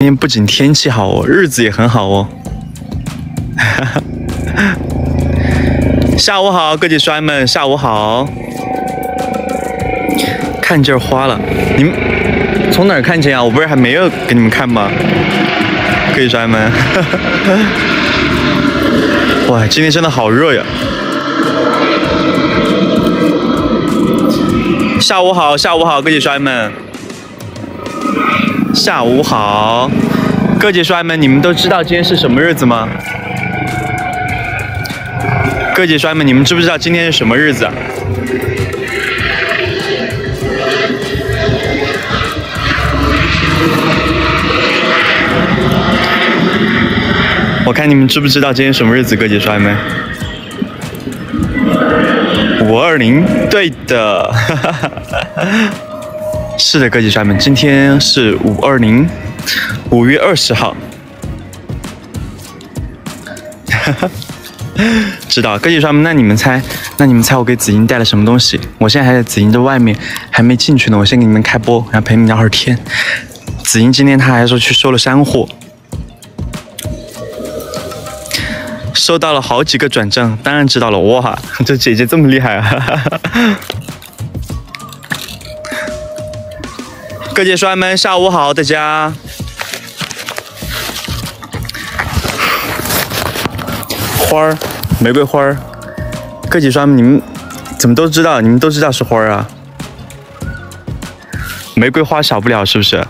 今天不仅天气好哦，日子也很好哦。下午好，各位帅们，下午好。看这花了，你们从哪儿看见啊？我不是还没有给你们看吗？各位帅们，哇，今天真的好热呀！下午好，下午好，各位帅们。下午好，各界帅们，你们都知道今天是什么日子吗？各界帅们，你们知不知道今天是什么日子？我看你们知不知道今天什么日子，各界帅们？五二零，对的。哈哈哈哈是的，各级帅们，今天是五二零，五月二十号。哈 哈知道，各级帅们，那你们猜，那你们猜我给子英带了什么东西？我现在还在子英的外面，还没进去呢。我先给你们开播，然后陪你们聊会儿天。子英今天他还说去收了山货，收到了好几个转账，当然知道了。哇，这姐姐这么厉害啊！哈哈各界帅们，下午好，大家。花儿，玫瑰花儿。各界帅们，你们怎么都知道？你们都知道是花儿啊？玫瑰花少不了，是不是？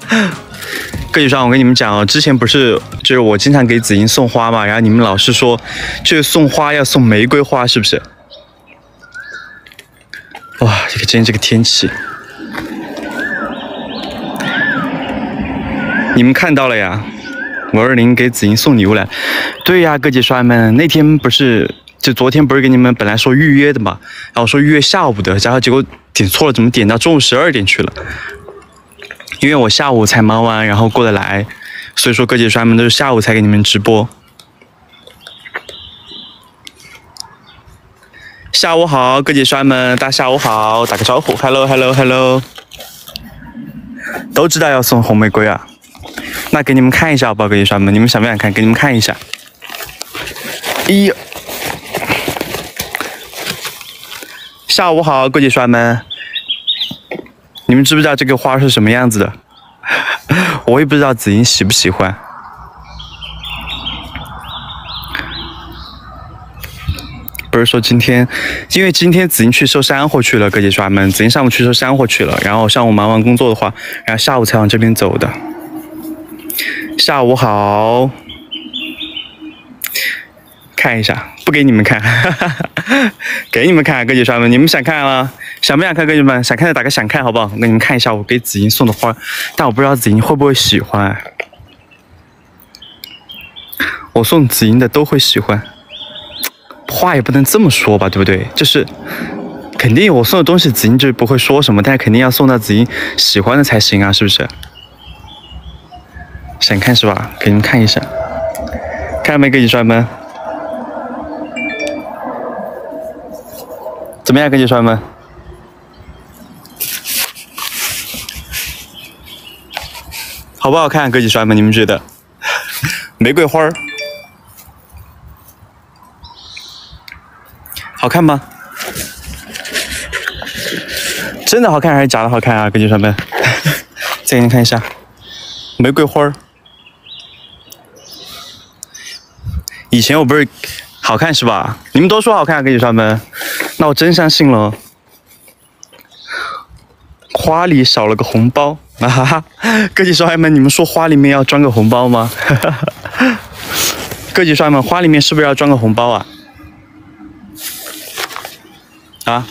各界帅，我跟你们讲哦，之前不是就是我经常给子英送花嘛，然后你们老是说，就是送花要送玫瑰花，是不是？哇，这个今天这个天气。你们看到了呀，五二零给子英送礼物了。对呀，各界帅们，那天不是就昨天不是给你们本来说预约的嘛，然后说预约下午的，然后结果点错了，怎么点到中午十二点去了？因为我下午才忙完，然后过得来，所以说各界帅们都是下午才给你们直播。下午好，各界帅们，大家下午好，打个招呼，hello hello hello，都知道要送红玫瑰啊。那给你们看一下，好不好，各位帅们？你们想不想看？给你们看一下。一，下午好，各位帅们。你们知不知道这个花是什么样子的？我也不知道子英喜不喜欢。不是说今天，因为今天子英去收山货去了，各位帅们。子英上午去收山货去了，然后上午忙完工作的话，然后下午才往这边走的。下午好，看一下，不给你们看，给你们看，各位帅们，你们想看吗？想不想看，哥姐们？想看的打个想看，好不好？我给你们看一下我给子英送的花，但我不知道子英会不会喜欢。我送子英的都会喜欢，话也不能这么说吧，对不对？就是肯定我送的东西子英就不会说什么，但是肯定要送到子英喜欢的才行啊，是不是？想看是吧？给你们看一下，看到没，各位帅们？怎么样，各位帅们？好不好看，各位帅们？你们觉得？玫瑰花好看吗？真的好看还是假的好看啊，各位帅们？再给你看一下，玫瑰花。以前我不是好看是吧？你们都说好看，各位帅们，那我真相信了。花里少了个红包啊哈哈！各位帅们，你们说花里面要装个红包吗？哈哈哈！各位帅们，花里面是不是要装个红包啊？啊？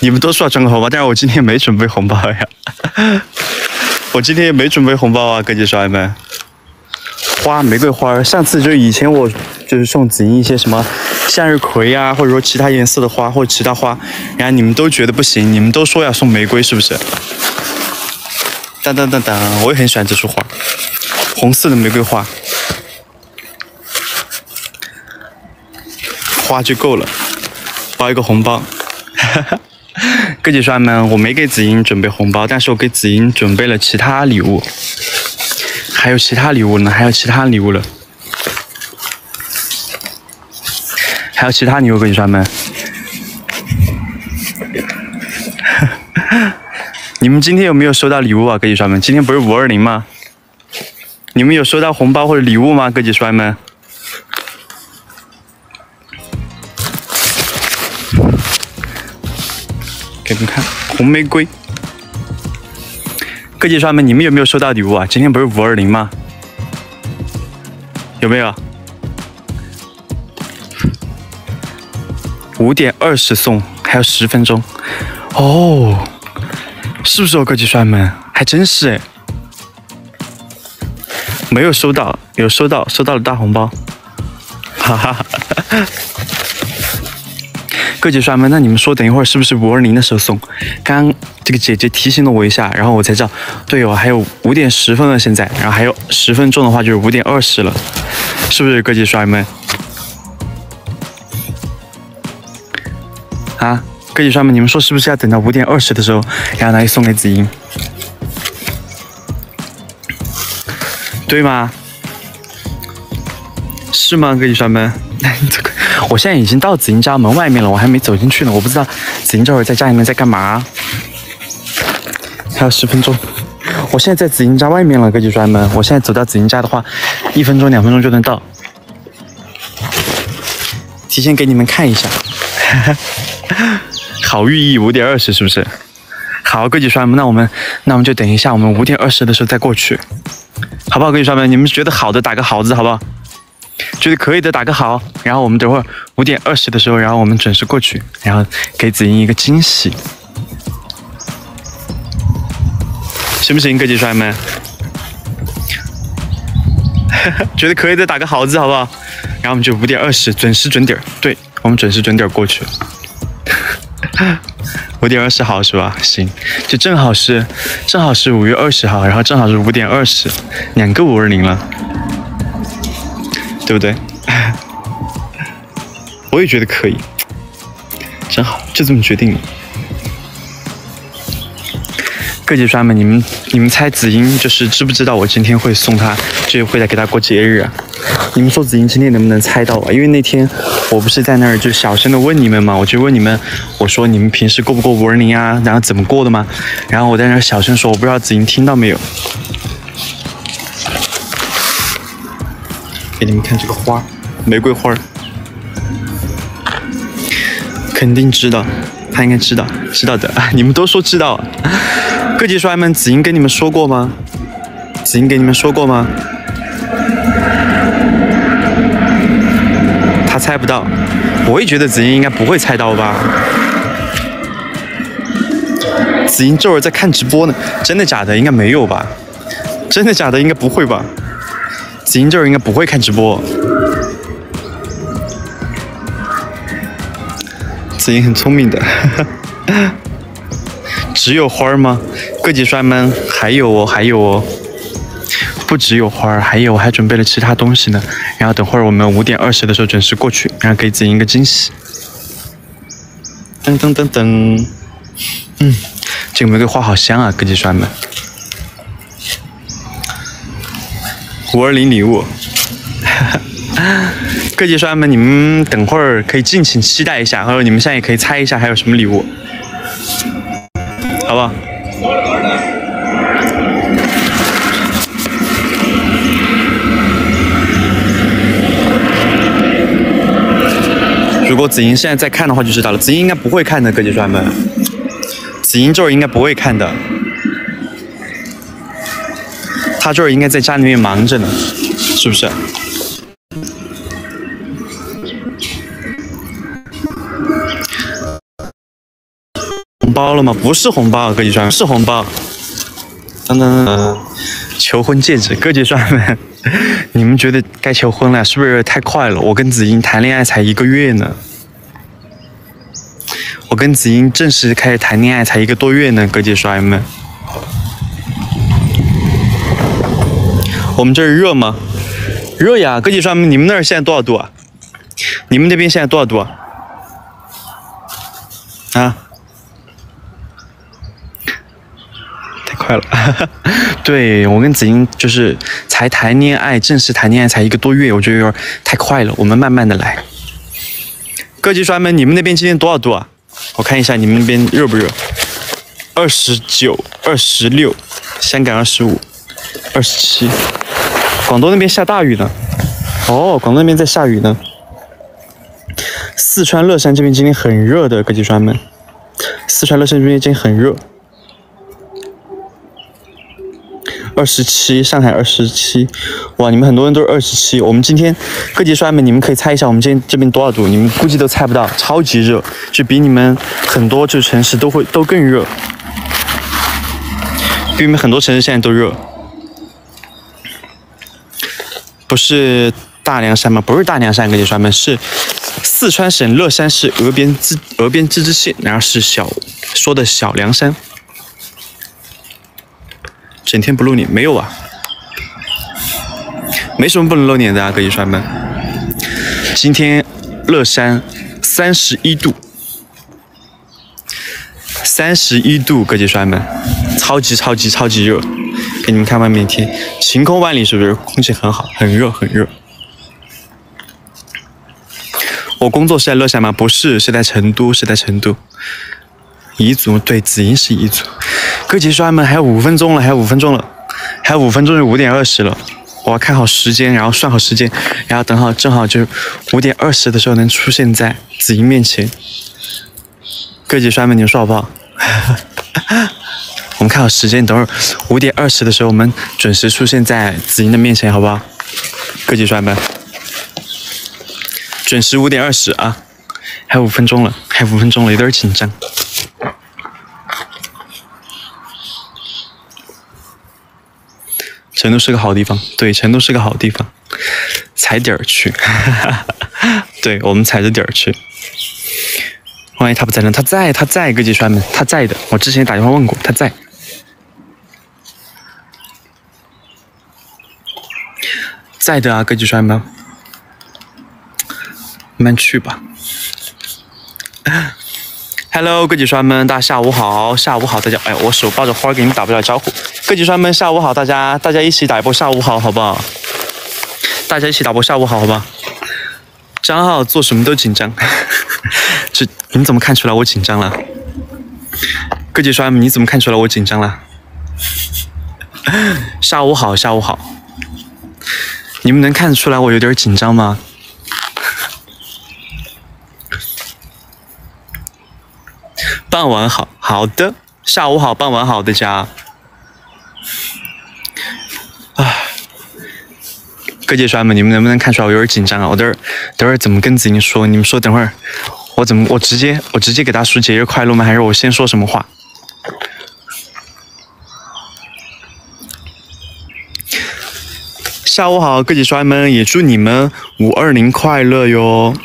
你们都说要装个红包，但是我今天没准备红包呀。我今天也没准备红包啊，各位帅们。花，玫瑰花。上次就以前我就是送子英一些什么向日葵啊，或者说其他颜色的花，或者其他花，然后你们都觉得不行，你们都说要送玫瑰，是不是？当当当当，我也很喜欢这束花，红色的玫瑰花，花就够了，包一个红包。哈哈。各级帅们，我没给子英准备红包，但是我给子英准备了其他礼物，还有其他礼物呢，还有其他礼物了，还有其他礼物，各级帅们。你们今天有没有收到礼物啊，各级帅们？今天不是五二零吗？你们有收到红包或者礼物吗，各级帅们？你们看红玫瑰，各级帅们，你们有没有收到礼物啊？今天不是五二零吗？有没有？五点二十送，还有十分钟。哦，是不是哦，各级帅们？还真是哎，没有收到，有收到，收到了大红包，哈哈哈哈。各级帅们，那你们说等一会儿是不是五二零的时候送？刚这个姐姐提醒了我一下，然后我才知道，对哦，还有五点十分了现在，然后还有十分钟的话就是五点二十了，是不是各级帅们？啊，各级帅们，你们说是不是要等到五点二十的时候，然后来送给子英？对吗？是吗，各级帅们？这个。我现在已经到紫英家门外面了，我还没走进去呢。我不知道紫英这会儿在家里面在干嘛。还有十分钟，我现在在紫英家外面了，各级帅们。我现在走到紫英家的话，一分钟、两分钟就能到。提前给你们看一下，好寓意五点二十是不是？好，各级帅们，那我们那我们就等一下，我们五点二十的时候再过去，好不好？各级帅们，你们觉得好的打个好字，好不好？觉得可以的，打个好。然后我们等会儿五点二十的时候，然后我们准时过去，然后给子英一个惊喜，行不行，各级帅们？觉得可以的，打个好字，好不好？然后我们就五点二十准时准点，对我们准时准点过去。五点二十好是吧？行，就正好是正好是五月二十号，然后正好是五点二十，两个五二零了。对不对？我也觉得可以，真好，就这么决定了。各级帅们，你们你们猜子英就是知不知道我今天会送他，就是会来给他过节日啊？你们说子英今天能不能猜到啊？因为那天我不是在那儿就小声的问你们嘛，我就问你们，我说你们平时过不过五二零啊？然后怎么过的吗？然后我在那儿小声说，我不知道子英听到没有。给你们看这个花，玫瑰花肯定知道，他应该知道，知道的！你们都说知道，各级帅们，子英跟你们说过吗？子英给你们说过吗？他猜不到，我也觉得子英应该不会猜到吧？子英这会儿在看直播呢，真的假的？应该没有吧？真的假的？应该不会吧？子英这儿应该不会看直播。子英很聪明的，只有花儿吗？各级帅们，还有哦，还有哦，不只有花儿，还有还准备了其他东西呢。然后等会儿我们五点二十的时候准时过去，然后给子英一个惊喜。噔噔噔噔，嗯，这个玫瑰花好香啊，各级帅们。五二零礼物，各级帅们，你们等会儿可以敬请期待一下，或者你们现在也可以猜一下还有什么礼物，好不好？如果子英现在在看的话就知道了，子英应该不会看的，各级帅们，子英这儿应该不会看的。他这儿应该在家里面忙着呢，是不是？红包了吗？不是红包，各级帅们是红包。噔噔噔，求婚戒指，各级帅们，你们觉得该求婚了，是不是太快了？我跟子英谈恋爱才一个月呢，我跟子英正式开始谈恋爱才一个多月呢，各级帅们。我们这儿热吗？热呀！各级帅们，你们那儿现在多少度啊？你们那边现在多少度啊？啊？太快了。对我跟子英就是才谈恋爱，正式谈恋爱才一个多月，我觉得有点太快了。我们慢慢的来。各级帅们，你们那边今天多少度啊？我看一下你们那边热不热？二十九、二十六，香港二十五、二十七。广东那边下大雨呢。哦，广东那边在下雨呢。四川乐山这边今天很热的，各级帅们。四川乐山这边今天很热。二十七，上海二十七，哇，你们很多人都是二十七。我们今天各级帅们，你们可以猜一下我们今天这边多少度？你们估计都猜不到，超级热，就比你们很多就城市都会都更热，比你们很多城市现在都热。不是大凉山吗？不是大凉山，各级帅们，是四川省乐山市峨边自峨边自治县，然后是小说的小凉山。整天不露脸没有啊？没什么不能露脸的啊，各位帅们。今天乐山三十一度，三十一度，各位帅们，超级超级超级热。给你们看外面天，晴空万里，是不是？空气很好，很热很热。我工作是在乐山吗？不是，是在成都，是在成都。彝族对，子英是彝族。各级帅们，还有五分钟了，还有五分钟了，还有五分钟就五点二十了。我要看好时间，然后算好时间，然后等好，正好就五点二十的时候能出现在子英面前。各级帅们，你们说好不好？我们看好时间，等会儿五点二十的时候，我们准时出现在子英的面前，好不好？各级帅们，准时五点二十啊！还有五分钟了，还有五分钟了，有点紧张。成都是个好地方，对，成都是个好地方，踩点儿去，对我们踩着点儿去。万一他不在呢？他在，他在，各级帅们，他在的。我之前打电话问过，他在，在的啊，各级帅们，慢慢去吧。Hello，各级帅们，大家下午好，下午好，大家。哎，我手抱着花给你们打不了招呼。各级帅们，下午好，大家，大家一起打一波下午好，好不好？大家一起打波下午好，好不好？张浩做什么都紧张，这你们怎么看出来我紧张了？各级帅们，你怎么看出来我紧张了？下午好，下午好，你们能看得出来我有点紧张吗？傍晚好，好的，下午好，傍晚好，大家。啊，各界帅们，你们能不能看出来我有点紧张啊？我等会儿等会儿怎么跟子英说？你们说等会儿我怎么我直接我直接给他说节日快乐吗？还是我先说什么话？下午好，各界帅们，也祝你们五二零快乐哟！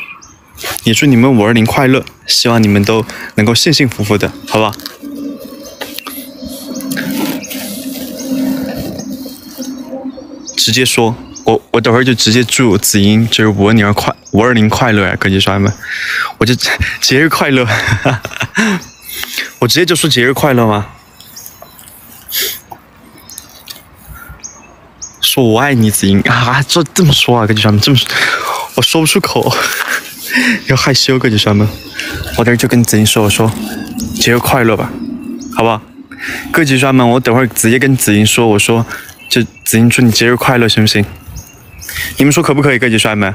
也祝你们五二零快乐，希望你们都能够幸幸福福的，好不好？直接说，我我等会儿就直接祝子英就是五二零快五二零快乐啊，各位帅们，我就节日快乐，我直接就说节日快乐吗？我爱你，子英啊，这这么说啊，各位帅们，这么说我说不出口。要害羞，各位帅们，我等会就跟子英说，我说节日快乐吧，好不好？各位帅们，我等会儿直接跟子英说，我说就子英祝你节日快乐，行不行？你们说可不可以，各位帅们？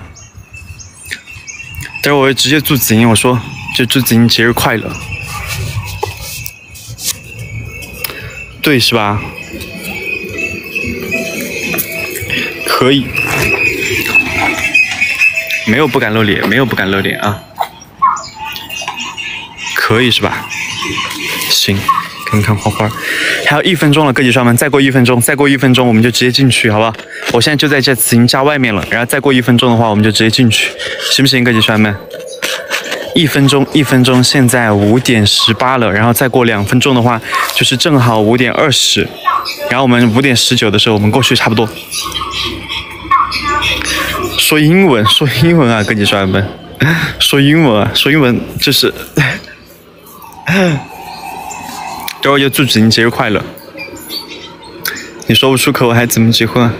等会儿我直接祝子英，我说就祝子英节日快乐，对是吧？可以。没有不敢露脸，没有不敢露脸啊，可以是吧？行，给你看花花，还有一分钟了，各级帅们，再过一分钟，再过一分钟我们就直接进去，好不好？我现在就在这紫英家外面了，然后再过一分钟的话，我们就直接进去，行不行，各级帅们？一分钟，一分钟，现在五点十八了，然后再过两分钟的话，就是正好五点二十，然后我们五点十九的时候，我们过去差不多。说英文，说英文啊，各级帅们，说英文啊，说英文就是，等会儿就祝子英节日快乐，你说不出口，我还怎么结婚啊？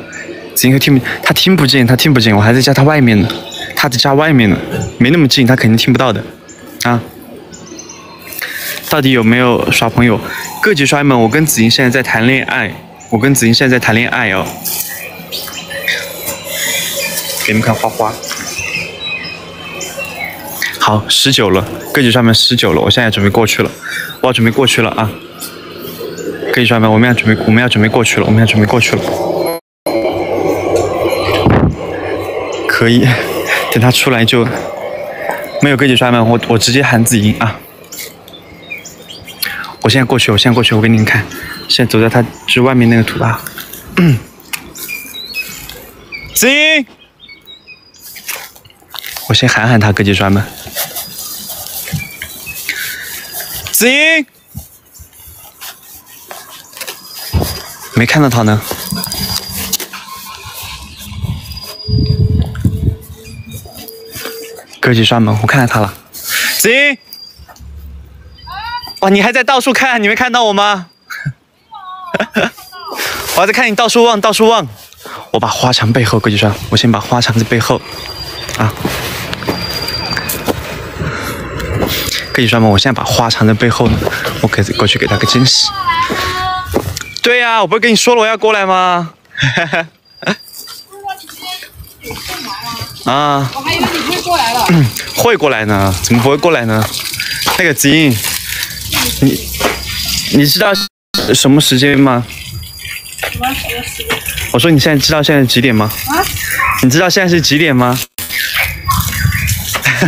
子英听不，他听不见，他听不见，我还在家他外面呢，他在家外面呢，没那么近，他肯定听不到的，啊。到底有没有耍朋友？各级刷们，我跟子英现在在谈恋爱，我跟子英现在在谈恋爱哦。给你们看花花。好，十九了，各级刷们十九了，我现在准备过去了，我要准备过去了啊。各级刷们，我们要准备，我们要准备过去了，我们要准备过去了。可以，等他出来就没有各级刷们，我我直接喊子莹啊。我现在过去，我现在过去，我给你们看，现在走在他之外面那个土坝。子英，我先喊喊他，各级专们。子英，没看到他呢。各级专门，我看到他了。子英。哇，你还在到处看？你没看到我吗？我还在看你到处望，到处望。我把花藏背后，各位说，我先把花藏在背后。啊，各位说吗，我现在把花藏在背后呢。我可以过去给他个惊喜。对呀，我不是跟你说了我要过来吗？啊。我还以为你会过来了。会过来呢？怎么不会过来呢？那个金。你你知道什么时间吗？什么时间？我说你现在知道现在几点吗？啊？你知道现在是几点吗？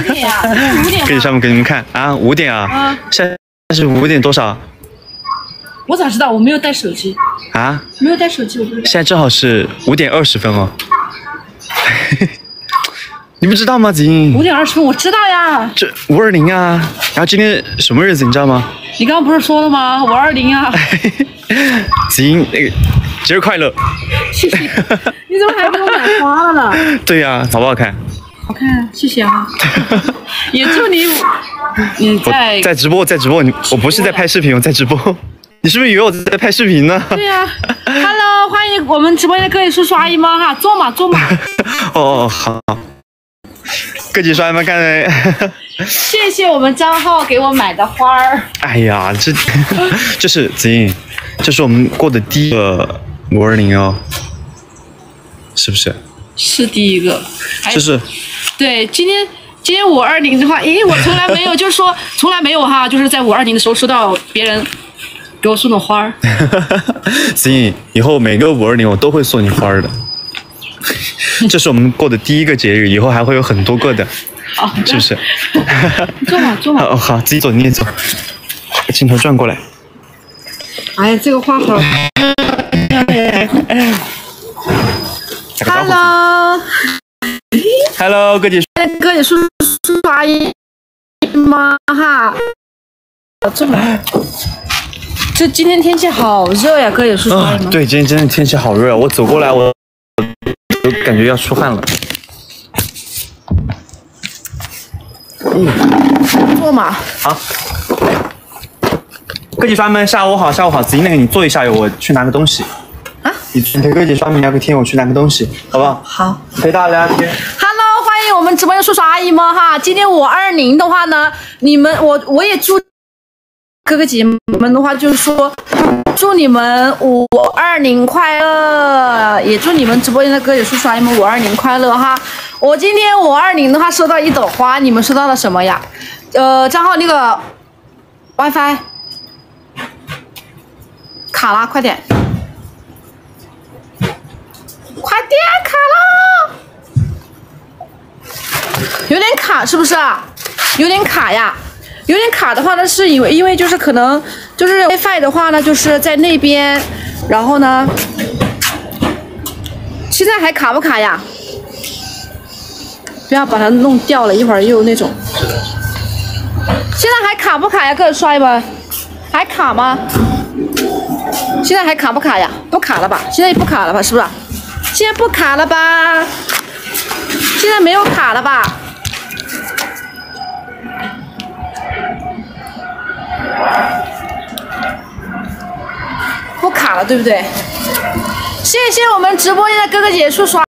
几点啊？五点。给上面给你们看啊，五点啊。啊。现在是五点多少？我咋知道？我没有带手机。啊？没有带手机，我不知道。现在正好是五点二十分哦。你不知道吗，子英？五点二十分，我知道呀。这五二零啊，然后今天什么日子，你知道吗？你刚刚不是说了吗？五二零啊。子英，那个节日快乐。谢谢。你怎么还给我买花了呢？对呀，好不好看？好看，谢谢啊。也祝你你在在直播，在直播。你我不是在拍视频，我在直播。你是不是以为我在拍视频呢？对呀。Hello，欢迎我们直播间的各位叔叔阿姨们哈，坐嘛坐嘛。哦，好。各级刷们，刚 才谢谢我们张浩给我买的花儿。哎呀，这这是子英，这是我们过的第一个五二零哦，是不是？是第一个。就是。对，今天今天五二零的话，咦，我从来没有，就是说 从来没有哈，就是在五二零的时候收到别人给我送的花儿。子英，以后每个五二零我都会送你花儿的。这是我们过的第一个节日，以后还会有很多个的，是不是？坐嘛，坐嘛。哦，好，自己走，你也走。镜头转过来。哎呀，这个花好。Hello。Hello，哥姐。哥姐叔叔阿姨妈哈。这么。这今天天气好热呀，哥姐叔叔阿姨妈。对，今天真的天气好热，我走过来我。都感觉要出汗了。嗯，坐嘛。好。各级刷们，下午好，下午好。子怡，那个你坐一下，我去拿个东西。啊？你陪哥姐刷们聊个天，我去拿个东西，好不好？好。陪大家聊天。Hello，欢迎我们直播间叔叔阿姨们哈。今天五二零的话呢，你们我我也祝哥哥姐姐们的话就是说。祝你们五二零快乐，也祝你们直播间的哥姐叔叔阿姨们五二零快乐哈！我今天五二零的话收到一朵花，你们收到了什么呀？呃，账号那个 WiFi 卡了，快点，快点卡了，有点卡是不是？有点卡呀。有点卡的话呢，是因为因为就是可能就是 WiFi 的话呢，就是在那边，然后呢，现在还卡不卡呀？不要把它弄掉了，一会儿又那种。现在还卡不卡呀？各位刷一波，还卡吗？现在还卡不卡呀？不卡了吧？现在也不卡了吧？是不是？现在不卡了吧？现在没有卡了吧？不卡了，对不对？谢谢我们直播间的哥哥姐叔叔